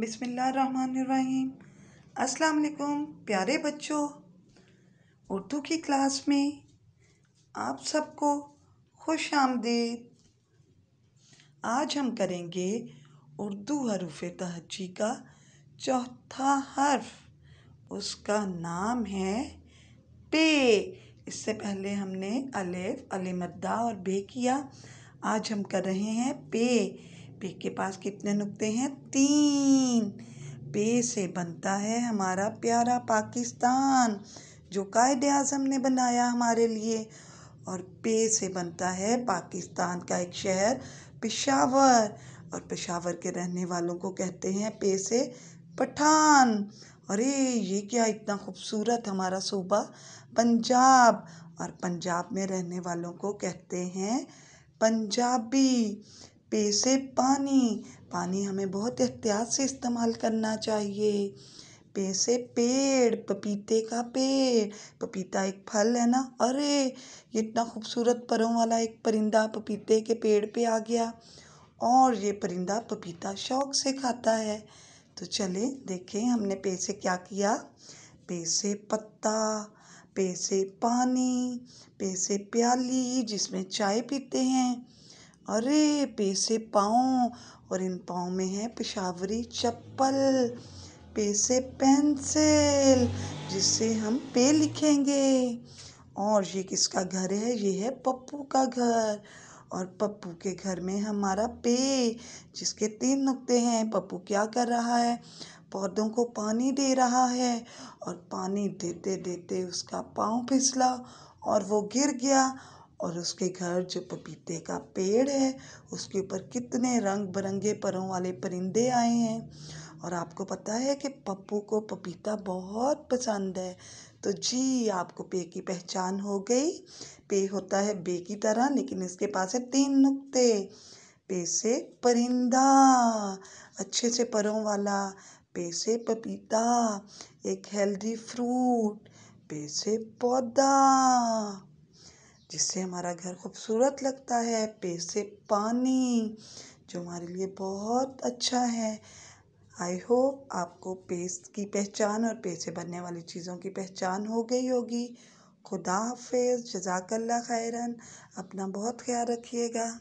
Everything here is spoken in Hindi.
बिस्मिल्लाहिर्रहमानिर्रहीम। अस्सलाम प्यारे बच्चों। उर्दू की क्लास में आप सबको खुश आमदीद। आज हम करेंगे उर्दू हरूफ तहजी का चौथा हर्फ। उसका नाम है पे। इससे पहले हमने अलेफ अलीमद्दा और बे किया। आज हम कर रहे हैं पे। पे के पास कितने नुक्ते हैं? तीन। पे से बनता है हमारा प्यारा पाकिस्तान, जो कायद आज़म ने बनाया हमारे लिए। और पे से बनता है पाकिस्तान का एक शहर, पेशावर। और पेशावर के रहने वालों को कहते हैं पे से पठान। अरे ये क्या इतना खूबसूरत हमारा सूबा, पंजाब। और पंजाब में रहने वालों को कहते हैं पंजाबी। पे से पानी। पानी हमें बहुत एहतियात से इस्तेमाल करना चाहिए। पे से पेड़, पपीते का पेड़। पपीता एक फल है ना? अरे, ये इतना खूबसूरत परों वाला एक परिंदा पपीते के पेड़ पे आ गया। और ये परिंदा पपीता शौक से खाता है। तो चले, देखें हमने पे से क्या किया। पे से पत्ता, पे से पानी, पे से प्याली जिसमें चाय पीते हैं। अरे पे से पाँव और इन पाँव में है पेशावरी चप्पल पैसे पेंसिल, जिससे हम पे लिखेंगे। और ये किसका घर है? ये है पप्पू का घर। और पप्पू के घर में हमारा पे, जिसके तीन नुक्ते हैं। पप्पू क्या कर रहा है? पौधों को पानी दे रहा है। और पानी देते देते उसका पाँव फिसला और वो गिर गया और उसके घर जो पपीते का पेड़ है, उसके ऊपर कितने रंग बिरंगे परों वाले परिंदे आए हैं। और आपको पता है कि पप्पू को पपीता बहुत पसंद है। तो जी, आपको पे की पहचान हो गई। पे होता है बे की तरह, लेकिन इसके पास है तीन नुक्ते। पे से परिंदा, अच्छे से परों वाला। पे से पपीता, एक हेल्दी फ्रूट पे से पौधा। जिससे हमारा घर खूबसूरत लगता है पैसे पानी, जो हमारे लिए बहुत अच्छा है। आई होप आपको पेस्ट की पहचान और पैसे बनने वाली चीज़ों की पहचान हो गई होगी। खुदा हाफिज़ जजाकल्ला खैरन। अपना बहुत ख्याल रखिएगा।